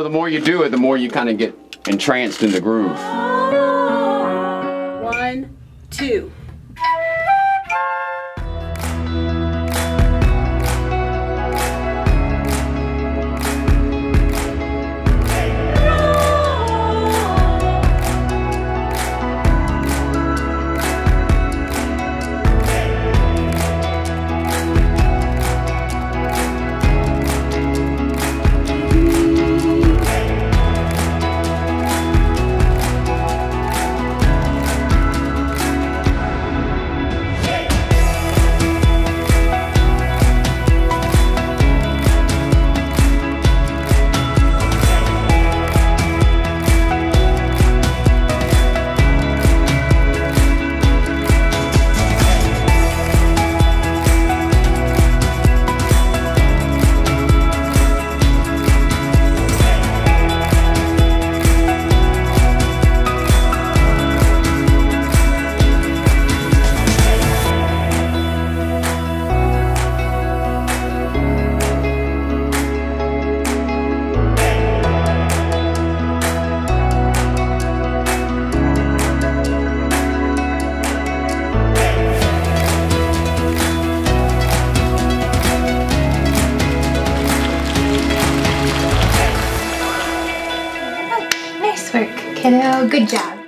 So the more you do it, the more you kind of get entranced in the groove. One, two. Work, kiddo. Good job.